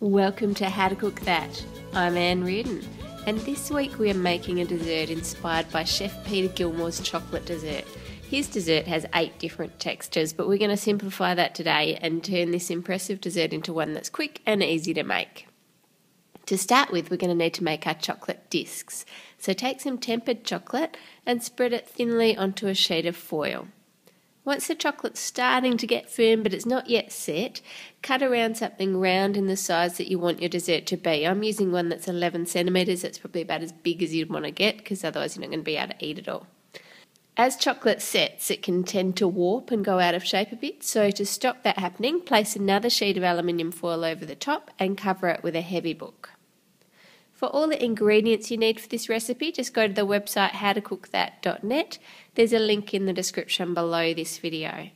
Welcome to How to Cook That. I'm Ann Reardon, and this week we are making a dessert inspired by Chef Peter Gilmore's chocolate dessert. His dessert has eight different textures, but we're going to simplify that today and turn this impressive dessert into one that's quick and easy to make. To start with, we're going to need to make our chocolate discs. So take some tempered chocolate and spread it thinly onto a sheet of foil. Once the chocolate's starting to get firm but it's not yet set, cut around something round in the size that you want your dessert to be. I'm using one that's 11 centimetres, that's probably about as big as you'd want to get because otherwise you're not going to be able to eat it all. As chocolate sets, it can tend to warp and go out of shape a bit, so to stop that happening, place another sheet of aluminium foil over the top and cover it with a heavy book. For all the ingredients you need for this recipe, just go to the website howtocookthat.net. There's a link in the description below this video.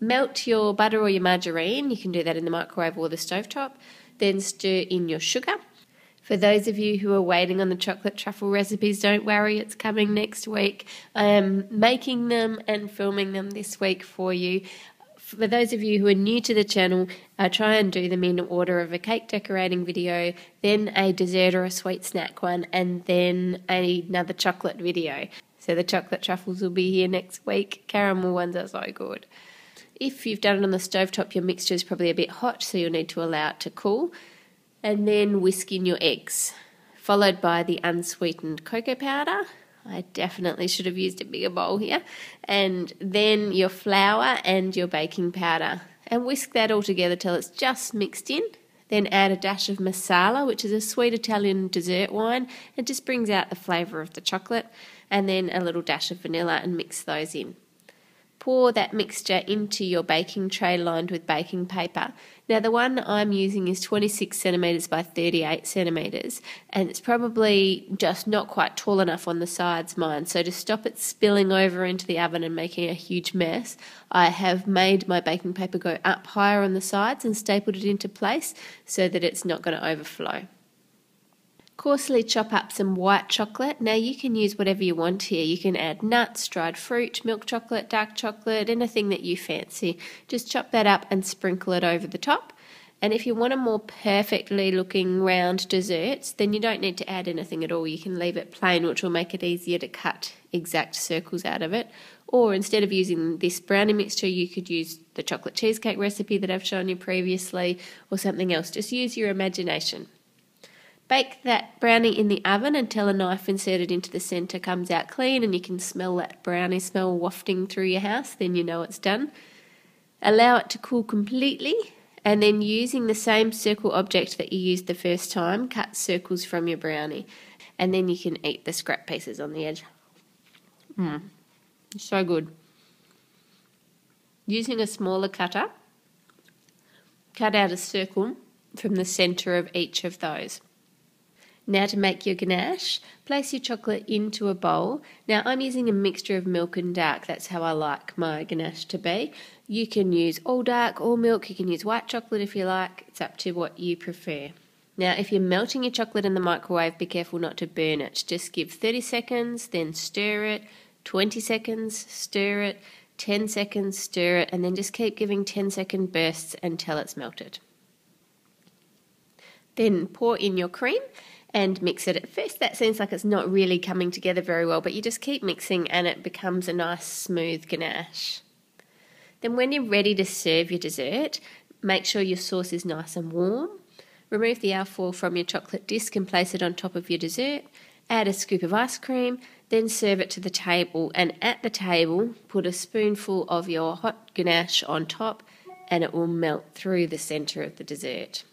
Melt your butter or your margarine, you can do that in the microwave or the stovetop, then stir in your sugar. For those of you who are waiting on the chocolate truffle recipes, don't worry, it's coming next week. I am making them and filming them this week for you for those of you who are new to the channel, I try and do them in order of a cake decorating video, then a dessert or a sweet snack one, and then another chocolate video. So the chocolate truffles will be here next week. Caramel ones are so good. If you've done it on the stove top, your mixture is probably a bit hot, so you'll need to allow it to cool. And then whisk in your eggs, followed by the unsweetened cocoa powder I definitely should have used a bigger bowl here. And then your flour and your baking powder. And whisk that all together till it's just mixed in. Then add a dash of Marsala, which is a sweet Italian dessert wine. It just brings out the flavour of the chocolate. And then a little dash of vanilla and mix those in. Pour that mixture into your baking tray lined with baking paper. Now, the one I'm using is 26 centimetres by 38 centimetres, and it's probably just not quite tall enough on the sides, mine. So, to stop it spilling over into the oven and making a huge mess, I have made my baking paper go up higher on the sides and stapled it into place so that it's not going to overflow. Coarsely chop up some white chocolate. Now you can use whatever you want here. You can add nuts, dried fruit, milk chocolate, dark chocolate, anything that you fancy. Just chop that up and sprinkle it over the top. And if you want a more perfectly looking round desserts, then you don't need to add anything at all. You can leave it plain, which will make it easier to cut exact circles out of it. Or instead of using this brownie mixture, you could use the chocolate cheesecake recipe that I've shown you previously or something else. Just use your imagination. Bake that brownie in the oven until a knife inserted into the centre comes out clean and you can smell that brownie smell wafting through your house, then you know it's done. Allow it to cool completely and then using the same circle object that you used the first time, cut circles from your brownie and then you can eat the scrap pieces on the edge. Mmm, so good. Using a smaller cutter, cut out a circle from the centre of each of those. Now to make your ganache, place your chocolate into a bowl. Now I'm using a mixture of milk and dark, that's how I like my ganache to be. You can use all dark, all milk, you can use white chocolate if you like, it's up to what you prefer. Now if you're melting your chocolate in the microwave, be careful not to burn it. Just give 30 seconds, then stir it, 20 seconds, stir it, 10 seconds, stir it, and then just keep giving 10 second bursts until it's melted. Then pour in your cream and mix it. At first, that seems like it's not really coming together very well, but you just keep mixing and it becomes a nice smooth ganache. Then, when you're ready to serve your dessert, make sure your sauce is nice and warm. Remove the alfoil from your chocolate disc and place it on top of your dessert. Add a scoop of ice cream, then serve it to the table. And at the table, put a spoonful of your hot ganache on top, and it will melt through the centre of the dessert.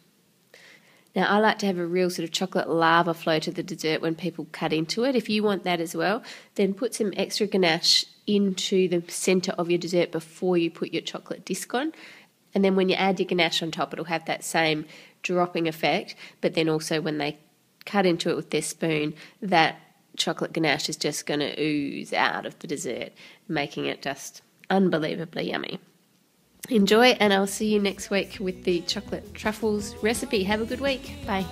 Now, I like to have a real sort of chocolate lava flow to the dessert when people cut into it. If you want that as well, then put some extra ganache into the centre of your dessert before you put your chocolate disc on. And then when you add your ganache on top, it'll have that same dropping effect. But then also when they cut into it with their spoon, that chocolate ganache is just going to ooze out of the dessert, making it just unbelievably yummy. Enjoy, and I'll see you next week with the chocolate truffles recipe. Have a good week. Bye.